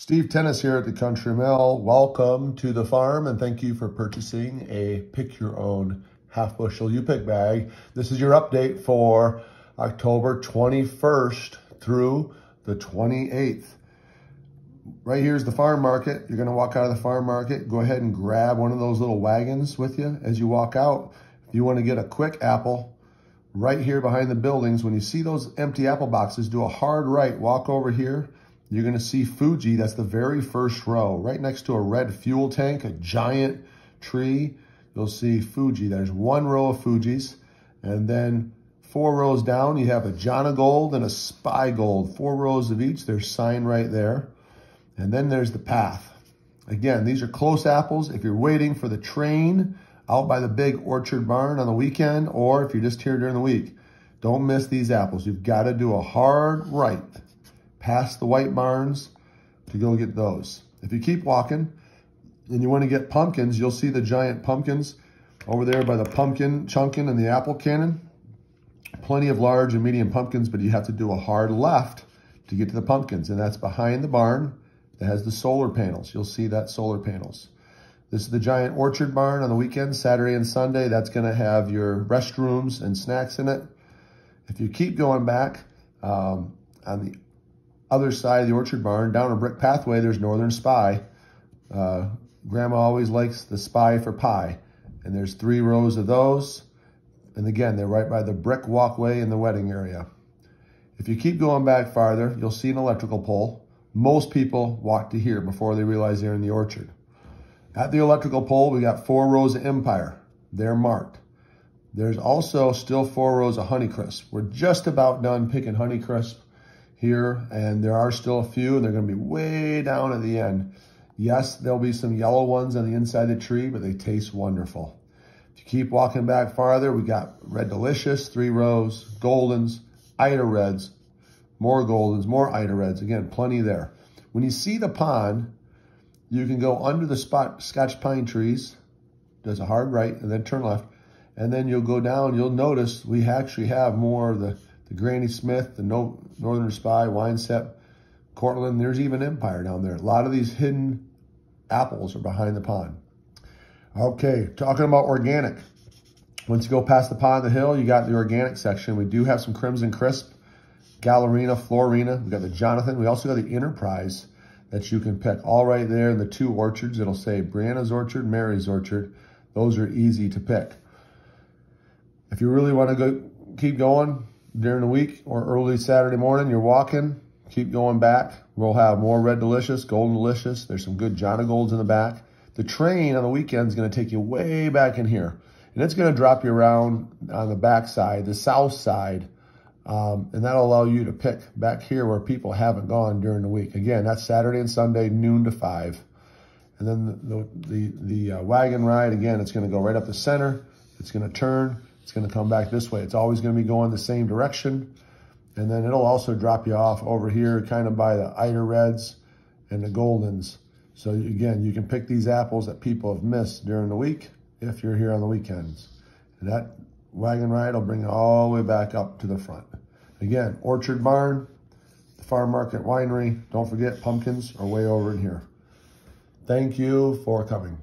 Steve Tennes here at the Country Mill. Welcome to the farm and thank you for purchasing a pick your own half bushel U-pick bag. This is your update for October 21st through the 28th. Right here is the farm market. You're gonna walk out of the farm market, go ahead and grab one of those little wagons with you as you walk out. If you wanna get a quick apple, right here behind the buildings, when you see those empty apple boxes, do a hard right, walk over here, you're gonna see Fuji, that's the very first row, right next to a red fuel tank, a giant tree. You'll see Fuji, there's one row of Fujis. And then four rows down, you have a Jonagold and a Spy Gold, four rows of each, there's sign right there. And then there's the path. Again, these are close apples. If you're waiting for the train out by the big orchard barn on the weekend, or if you're just here during the week, don't miss these apples. You've got to do a hard right past the white barns to go get those. If you keep walking and you want to get pumpkins, you'll see the giant pumpkins over there by the pumpkin chunkin and the apple cannon. Plenty of large and medium pumpkins, but you have to do a hard left to get to the pumpkins. And that's behind the barn that has the solar panels. You'll see that solar panels. This is the giant orchard barn on the weekend, Saturday and Sunday. That's going to have your restrooms and snacks in it. If you keep going back um, on the other side of the orchard barn, down a brick pathway, there's Northern Spy. Uh, Grandma always likes the Spy for pie. And there's three rows of those. And again, they're right by the brick walkway in the wedding area. If you keep going back farther, you'll see an electrical pole. Most people walk to here before they realize they're in the orchard. At the electrical pole, we got four rows of Empire. They're marked. There's also still four rows of Honeycrisp. We're just about done picking Honeycrisp here, and there are still a few, and they're going to be way down at the end. Yes, there'll be some yellow ones on the inside of the tree, but they taste wonderful. If you keep walking back farther, we got Red Delicious, three rows, Goldens, Ida Reds, more Goldens, more Ida Reds. Again, plenty there. When you see the pond, you can go under the spot Scotch pine trees, does a hard right, and then turn left. And then you'll go down, you'll notice we actually have more of the the Granny Smith, the no Northern Spy, Winesap, Cortland. There's even Empire down there. A lot of these hidden apples are behind the pond. Okay, talking about organic. Once you go past the pond, the hill, you got the organic section. We do have some Crimson Crisp, Galarina, Florina. We got the Jonathan. We also got the Enterprise that you can pick all right there in the two orchards. It'll say Brianna's Orchard, Mary's Orchard. Those are easy to pick. If you really want to go keep going, during the week or early Saturday morning, you're walking, keep going back. We'll have more Red Delicious, Golden Delicious. There's some good Jonagolds in the back. The train on the weekend is going to take you way back in here. And it's going to drop you around on the back side, the south side. Um, and that'll allow you to pick back here where people haven't gone during the week. Again, that's Saturday and Sunday, noon to 5. And then the, the, the uh, wagon ride, again, it's going to go right up the center. It's going to turn. It's going to come back this way. It's always going to be going the same direction. And then it'll also drop you off over here kind of by the Ida Reds and the Goldens. So again, you can pick these apples that people have missed during the week if you're here on the weekends. And that wagon ride will bring you all the way back up to the front. Again, Orchard Barn, the Farm Market Winery. Don't forget, pumpkins are way over in here. Thank you for coming.